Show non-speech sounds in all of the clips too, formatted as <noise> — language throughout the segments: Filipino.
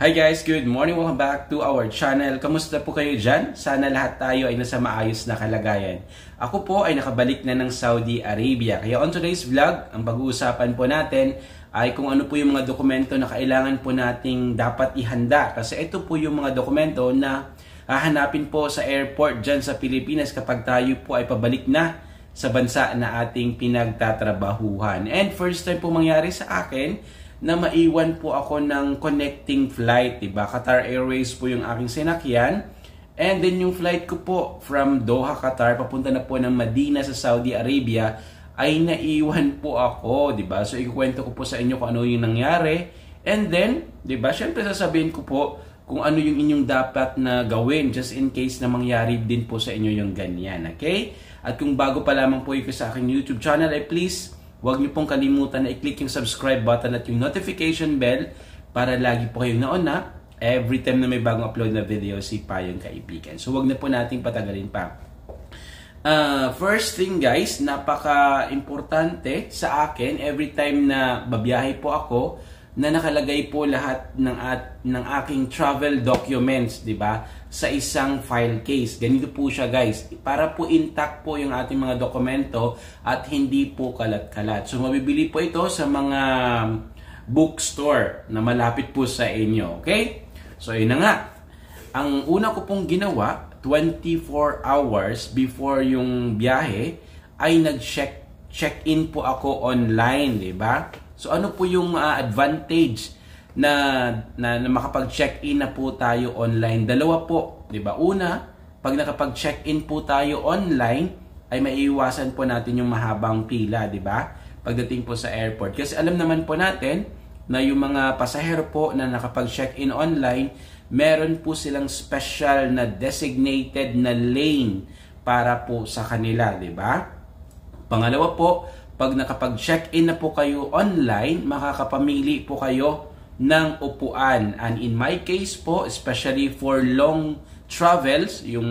Hi guys, good morning. Welcome back to our channel. Kamusta po kayo dyan? Sana lahat tayo ay nasa maayos na kalagayan. Ako po ay nakabalik na ng Saudi Arabia. Kaya on today's vlog, ang pag-uusapan po natin ay kung ano po yung mga dokumento na kailangan po nating dapat ihanda. Kasi ito po yung mga dokumento na hahanapin po sa airport dyan sa Pilipinas kapag tayo po ay pabalik na sa bansa na ating pinagtatrabahuhan. And first time po mangyari sa akin, na maiwan po ako ng connecting flight, 'di ba? Qatar Airways po yung aking sinakyan. And then yung flight ko po from Doha, Qatar papunta na po ng Medina sa Saudi Arabia ay naiwan po ako, 'di ba? So ikukwento ko po sa inyo kung ano yung nangyari. And then, 'di ba? Syempre sasabihin ko po kung ano yung inyong dapat na gawin just in case na mangyari din po sa inyo yung ganyan, okay? At kung bago pa lamang po ikaw sa aking YouTube channel, ay please Huwag niyo pong kalimutan na i-click yung subscribe button at yung notification bell para lagi po kayong nauna every time na may bagong upload na video si Payong Kaibigan. So huwag na po nating patagalin pa. Uh, first thing guys, napaka-importante sa akin every time na babiyahe po ako na nakalagay po lahat ng at ng aking travel documents, 'di ba? Sa isang file case. Ganito po siya, guys. Para po intact po yung ating mga dokumento at hindi po kalat-kalat. So mabibili po ito sa mga bookstore na malapit po sa inyo, okay? So yun nga. Ang una ko pong ginawa 24 hours before yung biyahe ay nag-check check-in po ako online, 'di ba? So ano po yung uh, advantage na, na, na makapag-check-in na po tayo online? Dalawa po, 'di ba? Una, pag nakapag-check-in po tayo online, ay maiiwasan po natin yung mahabang pila, 'di ba? Pagdating po sa airport. Kasi alam naman po natin na yung mga pasahero po na nakapag-check-in online, meron po silang special na designated na lane para po sa kanila, 'di ba? Pangalawa po, pag nakapag-check-in na po kayo online, makakapamili po kayo ng upuan. And in my case po, especially for long travels, yung,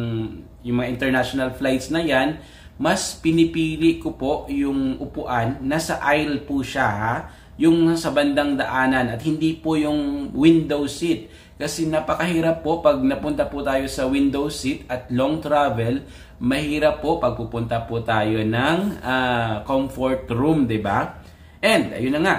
yung mga international flights na yan, mas pinipili ko po yung upuan, nasa aisle po siya ha, yung sa bandang daanan at hindi po yung window seat. Kasi napakahirap po pag napunta po tayo sa window seat at long travel, mahirap po pag pupunta po tayo ng uh, comfort room, ba? And ayun na nga,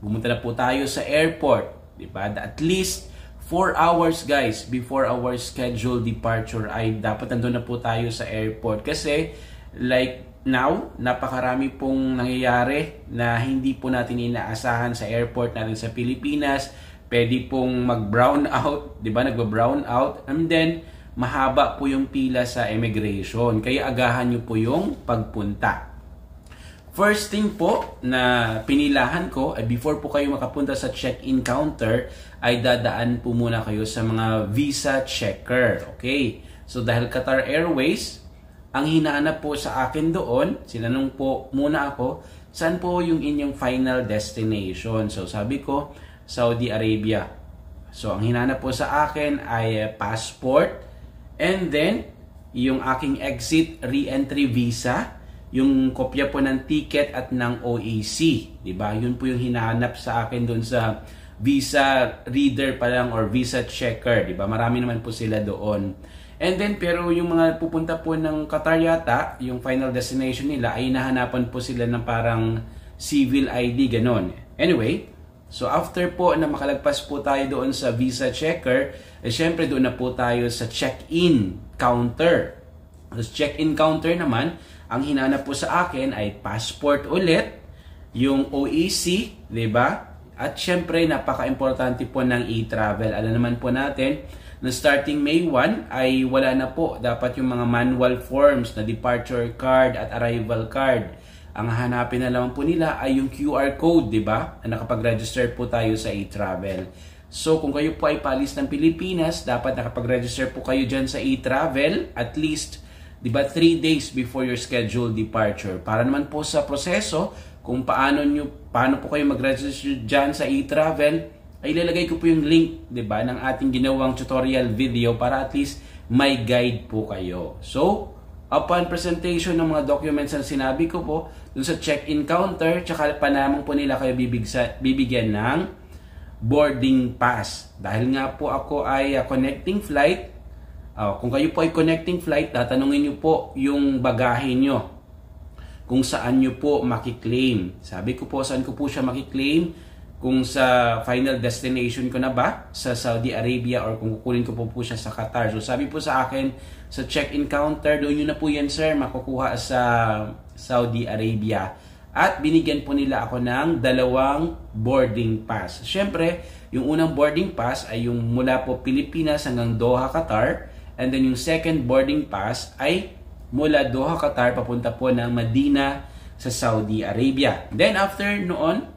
pumunta na po tayo sa airport, ba? At least 4 hours guys before our scheduled departure ay dapat nandoon na po tayo sa airport kasi like now, napakarami pong nangyayari na hindi po natin inaasahan sa airport natin sa Pilipinas. Pwede pong mag-brown <laughs> out, 'di ba? Nagba-brown out and then mahaba po yung pila sa immigration. Kaya agahan nyo po yung pagpunta. First thing po na pinilahan ko ay before po kayo makapunta sa check-in counter ay dadaan po muna kayo sa mga visa checker. Okay? So dahil Qatar Airways, ang hinahanap po sa akin doon, sinanong po muna ako, saan po yung inyong final destination? So sabi ko, Saudi Arabia. So ang hinanap po sa akin ay passport, And then, yung aking exit re-entry visa, yung kopya po ng ticket at ng OAC, 'di ba? Yun po yung hinahanap sa akin doon sa visa reader pa lang or visa checker, 'di ba? Marami naman po sila doon. And then pero yung mga pupunta po ng Qatar yata, yung final destination nila ay hinahanapan po sila ng parang civil ID ganon. Anyway, So after po na makalagpas po tayo doon sa visa checker, eh syempre doon na po tayo sa check-in counter. Sa check-in counter naman, ang hinanap po sa akin ay passport ulit, yung OEC, 'di ba? At syempre napaka-importante po ng e-travel. Alam naman po natin na starting May 1 ay wala na po dapat yung mga manual forms na departure card at arrival card ang hanapin na lang po nila ay yung QR code, di ba? Na nakapag-register po tayo sa e-travel. So kung kayo po ay paalis ng Pilipinas, dapat nakapag-register po kayo dyan sa e-travel at least, di ba, 3 days before your scheduled departure. Para naman po sa proseso, kung paano nyo, paano po kayo mag-register dyan sa e-travel, ay ilalagay ko po yung link, di ba, ng ating ginawang tutorial video para at least may guide po kayo. So, upon presentation ng mga documents na sinabi ko po, dun sa check-in counter, tsaka pa naman po nila kayo bibigsa, bibigyan ng boarding pass. Dahil nga po ako ay uh, connecting flight, uh, kung kayo po ay connecting flight, tatanungin nyo po yung bagahe nyo kung saan nyo po makiklaim. Sabi ko po, saan ko po siya makiklaim? Kung sa final destination ko na ba sa Saudi Arabia or kung kukunin ko po po siya sa Qatar. So sabi po sa akin, sa check-in counter, doon nyo na po yan sir, makukuha sa Saudi Arabia. At binigyan po nila ako ng dalawang boarding pass. Siyempre, yung unang boarding pass ay yung mula po Pilipinas hanggang Doha, Qatar. And then yung second boarding pass ay mula Doha, Qatar papunta po ng Medina sa Saudi Arabia. Then after noon,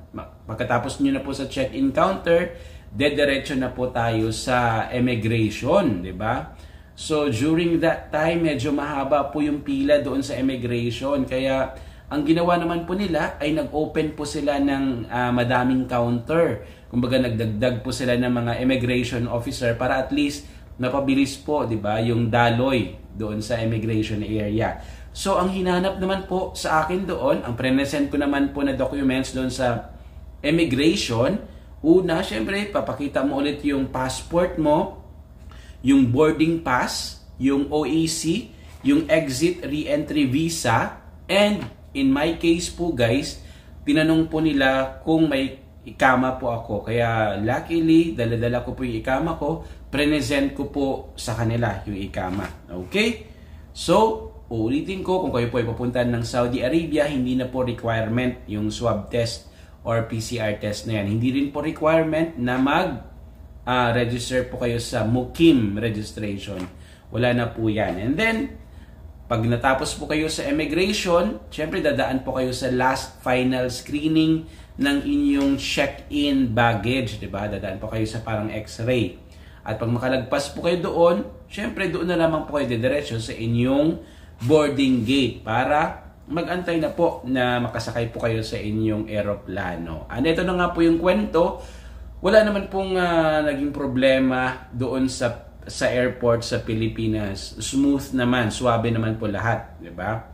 pagkatapos nyo na po sa check-in counter, dediretso na po tayo sa immigration, di ba? So during that time, medyo mahaba po yung pila doon sa immigration. Kaya ang ginawa naman po nila ay nag-open po sila ng uh, madaming counter. Kumbaga nagdagdag po sila ng mga immigration officer para at least napabilis po, 'di ba, yung daloy doon sa immigration area. So ang hinanap naman po sa akin doon, ang present ko naman po na documents doon sa immigration, una, syempre, papakita mo ulit yung passport mo, yung boarding pass, yung OEC, yung exit re-entry visa, and in my case po guys, tinanong po nila kung may ikama po ako. Kaya luckily, dala-dala ko po yung ikama ko, present ko po sa kanila yung ikama. Okay? So, uulitin ko, kung kayo po ay papunta ng Saudi Arabia, hindi na po requirement yung swab test or PCR test na yan. Hindi rin po requirement na mag uh, register po kayo sa Mukim registration. Wala na po yan. And then, pag natapos po kayo sa immigration, syempre dadaan po kayo sa last final screening ng inyong check-in baggage, 'di ba? Dadaan po kayo sa parang x-ray. At pag makalagpas po kayo doon, syempre doon na lamang po kayo didiretso sa inyong boarding gate para magantay na po na makasakay po kayo sa inyong eroplano. And ito na nga po yung kwento. Wala naman pong uh, naging problema doon sa sa airport sa Pilipinas, smooth naman, suabe naman po lahat, 'di ba?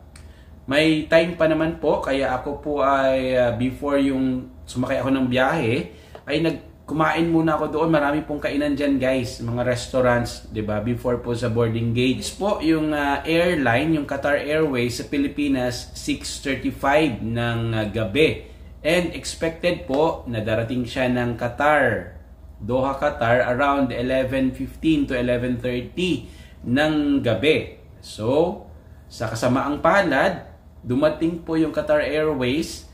May time pa naman po kaya ako po ay uh, before yung sumakay ako ng biyahe ay nag kumain muna ako doon. Marami pong kainan diyan, guys, mga restaurants, ba? Before po sa boarding gates po yung uh, airline, yung Qatar Airways sa Pilipinas 6:35 ng uh, gabi. And expected po na darating siya ng Qatar Doha, Qatar around 11.15 to 11.30 ng gabi. So, sa kasamaang palad, dumating po yung Qatar Airways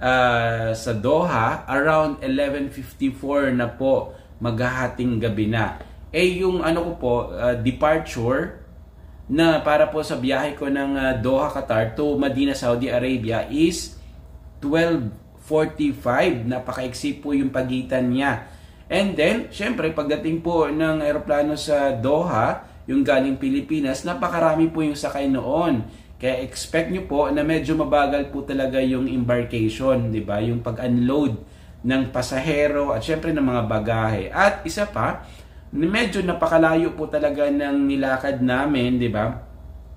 uh, sa Doha around 11.54 na po maghahating gabi na. Eh yung ano ko po, uh, departure na para po sa biyahe ko ng uh, Doha, Qatar to Medina, Saudi Arabia is 12.45. Napakaiksi po yung pagitan niya And then, syempre, pagdating po ng aeroplano sa Doha, yung galing Pilipinas, napakarami po yung sakay noon. Kaya expect nyo po na medyo mabagal po talaga yung embarkation, di ba? Yung pag-unload ng pasahero at syempre ng mga bagahe. At isa pa, medyo napakalayo po talaga ng nilakad namin, di ba?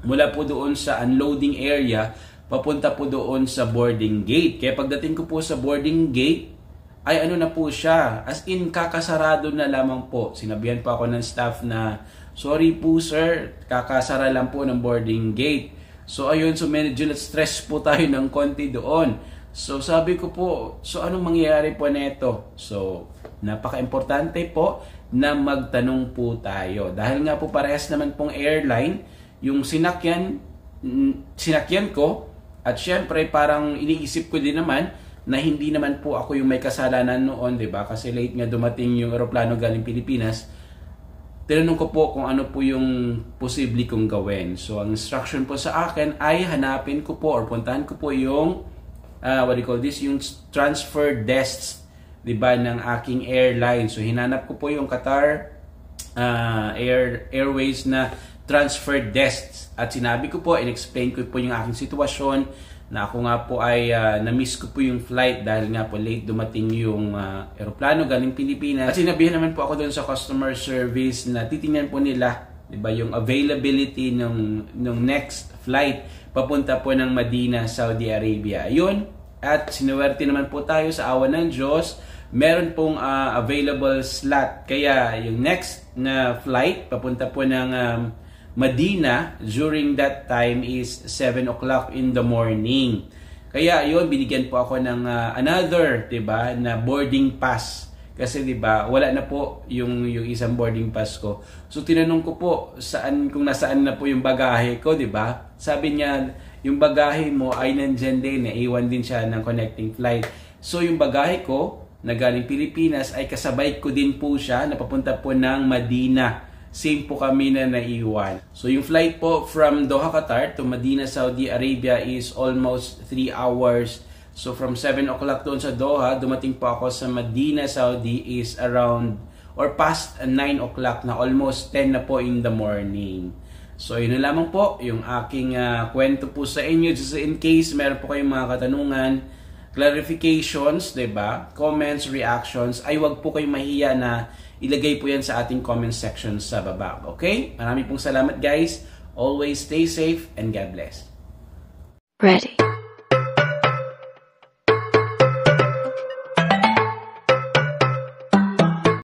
Mula po doon sa unloading area, papunta po doon sa boarding gate. Kaya pagdating ko po sa boarding gate, ay ano na po siya. As in, kakasarado na lamang po. Sinabihan pa ako ng staff na, sorry po sir, kakasara lang po ng boarding gate. So ayun, so medyo stress po tayo ng konti doon. So sabi ko po, so anong mangyayari po neto? So napaka-importante po na magtanong po tayo. Dahil nga po parehas naman pong airline, yung sinakyan, mm, sinakyan ko, at syempre parang iniisip ko din naman, na hindi naman po ako yung may kasalanan noon, 'di ba? Kasi late nga dumating yung eroplano galing Pilipinas. Tinanong ko po kung ano po yung posible kong gawin. So, ang instruction po sa akin ay hanapin ko po or puntahan ko po yung uh, what do you call this? Yung transfer desks, 'di ba, ng aking airline. So, hinanap ko po yung Qatar uh, Air Airways na transfer desks at sinabi ko po, in-explain ko po yung aking sitwasyon na ako nga po ay uh, na-miss ko po yung flight dahil nga po late dumating yung uh, eroplano galing Pilipinas. At sinabihan naman po ako doon sa customer service na titingnan po nila 'di ba yung availability ng ng next flight papunta po ng Medina, Saudi Arabia. Ayun, at sinuwerte naman po tayo sa awa ng Diyos. meron pong uh, available slot. Kaya yung next na flight papunta po ng um, Medina during that time is 7 o'clock in the morning. Kaya yun, binigyan po ako ng uh, another, 'di ba, na boarding pass. Kasi 'di ba, wala na po yung yung isang boarding pass ko. So tinanong ko po saan kung nasaan na po yung bagahe ko, 'di ba? Sabi niya, yung bagahe mo ay nandiyan din, naiwan din siya ng connecting flight. So yung bagahe ko na galing Pilipinas ay kasabay ko din po siya na papunta po ng Medina. Same po kami na naiwan. So yung flight po from Doha, Qatar to Medina, Saudi Arabia is almost 3 hours. So from 7 o'clock doon sa Doha, dumating po ako sa Medina, Saudi is around or past 9 o'clock na almost 10 na po in the morning. So yun na lamang po yung aking uh, kwento po sa inyo just in case meron po kayong mga katanungan, clarifications, 'di ba? Comments, reactions, ay wag po kayong mahiya na ilagay po 'yan sa ating comment section sa baba. Okay? Marami pong salamat guys. Always stay safe and God bless. Ready.